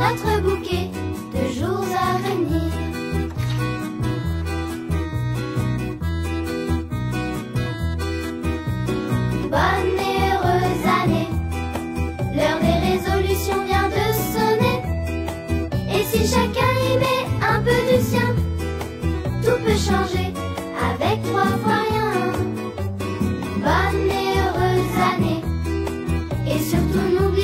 notre bouquet de jours à venir. Bonne et heureuse année, l'heure des résolutions vient de sonner. Et si chacun y met un peu du sien, tout peut changer avec trois fois rien. Bonne et heureuse année, et surtout n'oubliez